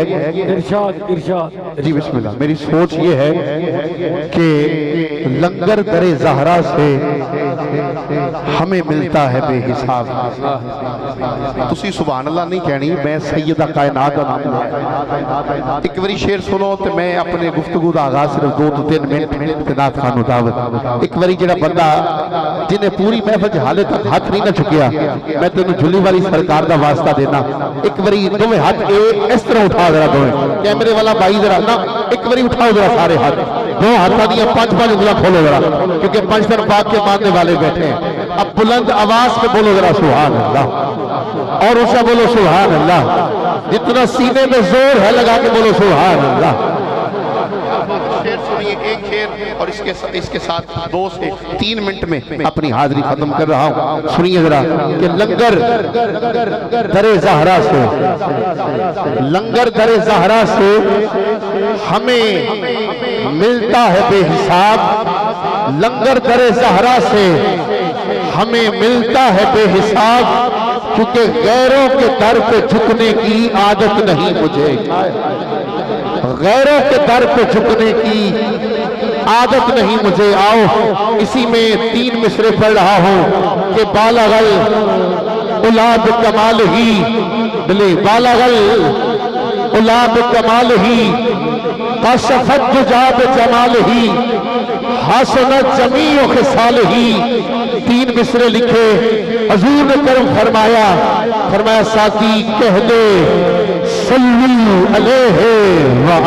इरशाद इरशाद। जी बिस्मिल्लाह। मेरी सोच ये है कि लंगर करे जहरा से हमें मिलता है बेहिसाब ਤੁਸੀਂ ਸੁਭਾਨ ਅੱਲਾ ਨਹੀਂ ਕਹਿਣੀ ਮੈਂ ਸੈਯਦਾ ਕਾਇਨਾਤ ਦਾ ਨਾਮ ਲਿਆ ਇੱਕ ਵਾਰੀ ਸ਼ੇਰ ਸੁਣੋ ਤੇ ਮੈਂ ਆਪਣੇ ਗੁਫ਼ਤਗੂ ਦਾ ਆਗਾਜ਼ ਸਿਰਫ 2 ਤੋਂ 3 ਮਿੰਟ ਤੇ ਨਾਤ ਖਾਨ ਨੂੰ ਦਾਵਤ ਇੱਕ ਵਾਰੀ ਜਿਹੜਾ ਬੰਦਾ ਜਿਹਨੇ ਪੂਰੀ ਮਹਿਫਲ 'ਚ ਹਾਲੇ ਤੱਕ ਹੱਥ ਨਹੀਂ ਨਾ ਚੁੱਕਿਆ ਮੈਂ ਤੈਨੂੰ ਝੁੱਲੀ ਵਾਲੀ ਸਰਕਾਰ ਦਾ ਵਾਸਤਾ ਦੇਣਾ ਇੱਕ ਵਾਰੀ ਦੋਵੇਂ ਹੱਥ ਇਹ ਇਸ ਤਰ੍ਹਾਂ ਉਠਾ ਜਰਾ ਦੋਵੇਂ ਕੈਮਰੇ ਵਾਲਾ ਭਾਈ ਜਰਾ ਨਾ ਇੱਕ ਵਾਰੀ ਉਠਾਓ ਜਰਾ ਸਾਰੇ ਹੱਥ दो हाथों दिया, पाँच पाँच उंगलियाँ खोलो जरा, क्योंकि पंचतन पाक के मानने वाले बैठे हैं। अब बुलंद आवाज़ में बोलो जरा सुहान अल्लाह और उसे बोलो सुहान अल्लाह जितना सीने में ज़ोर है, लगा के बोलो सुहान अल्लाह सुनिए एक शेर और इसके इसके साथ दो से तीन मिनट में अपनी हाजिरी खत्म कर रहा हूँ। सुनिए जरा कि लंगर दरे जहरा से, लंगर दरे जहरा से हमें मिलता है बेहिसाब, लंगर दरे जहरा से। हमें मिलता है बेहिसाब, क्योंकि गैरों के दर पे झुकने की आदत नहीं मुझे। गैरों के दर पे झुकने की आदत नहीं मुझे। आओ, इसी में तीन मिसरे पढ़ रहा हूँ कि बालागल उलाब कमाल ही। बोले, बालागल उलाब कमाल ही कशफत जुजाब जमाल ही हसनत जमी खसाल ही। तीन मिसरे लिखे, हजूर ने कर्म फरमाया फरमाया साथी कह दे सल्लू अलैहि व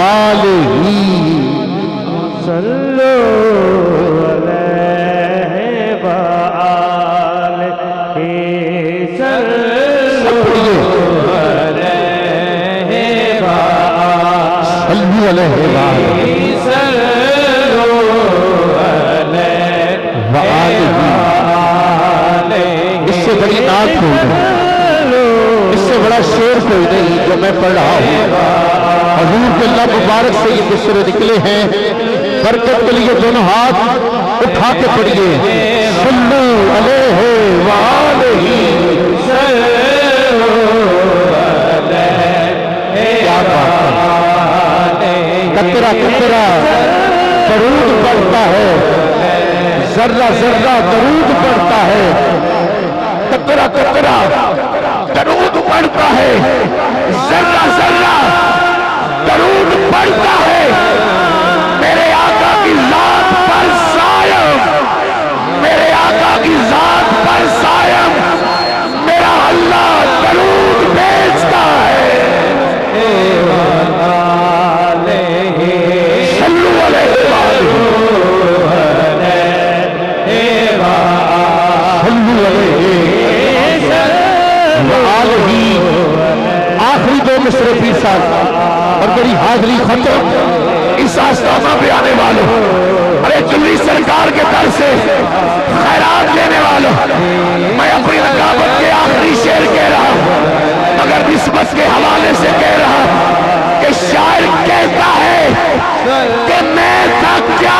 इससे बड़ी नात कोई इससे बड़ा शेर कोई नहीं जो मैं पढ़ रहा हूँ। हजूर के लब मुबारक से ये मिसरे निकले हैं। बरकत के लिए दोनों हाथ उठा के पढ़िए। सल्लू अलैहि व आलिही क्या बात है। कतरा कतरा। दरूद पड़ता है। जर्रा जर्रा, दरूद पड़ता है। कतरा कतरा, दरूद पड़ता है। जर्रा जर्रा, दरूद पड़ता है। साहब और बड़ी हाजिरी खत्म इस आस्थाना पे आने वालों। अरे जुल्ली सरकार के दर से खैरात लेने वालों। मैं अपनी रकाबत के आखिरी शेर कह रहा हूँ। मगर निस्बत के हवाले से कह रहा हूँ कि शायर कहता है कि मैं था क्या?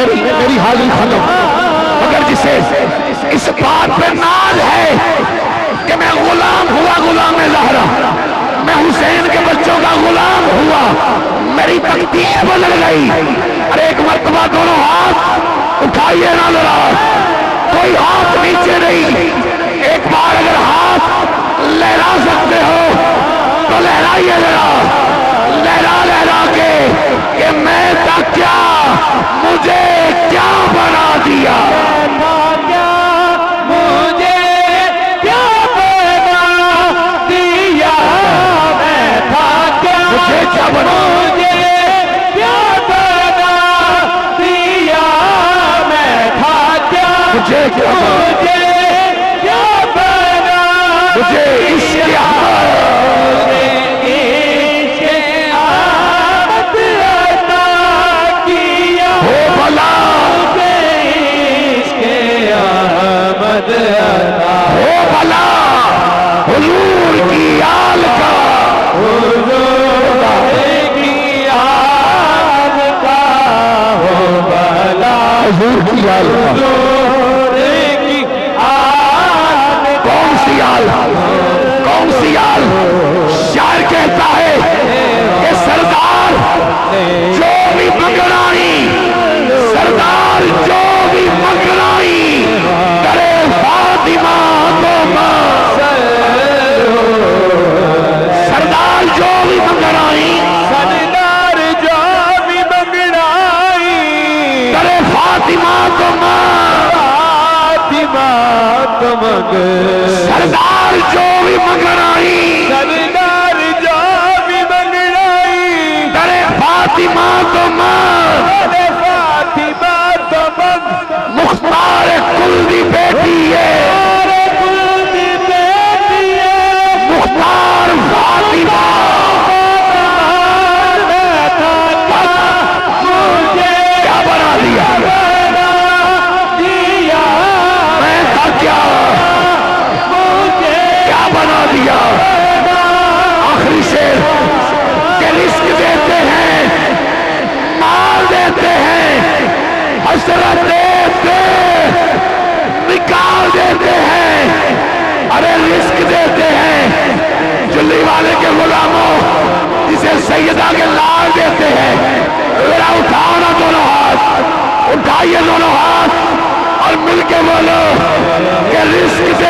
मेरी मेरी हाजिरी खत्म मगर जिसे इस बात पे नाज है कि मैं गुलाम हुआ, गुलाम जहरा। मैं हुसैन के बच्चों का गुलाम हुआ। मेरी तकदीर बदल गई। अरे एक मरतबा दोनों हाथ उठाइए ना जरा। कोई हाथ नीचे नहीं। एक बार अगर हाथ लहरा सकते हो तो लहराइए जरा। लहरा लहरा के कि मैं था क्या मुझे क्या बना दिया? कौन सी आल कौन सी आल शायर कहता है कि सरदार जो भी पकड़ा मंग सरदार जो भी मंगनाई सरदार जो भी मंगनाई अरे फातिमा तो माँ। जुल्ली वाले के गुलामों, जिसे सैयदा के लाल देते हैं, मेरा उठाओ ना दोनों हाथ, उठाइए दोनों हाथ, और मिलके बोलो कि रिस्क देते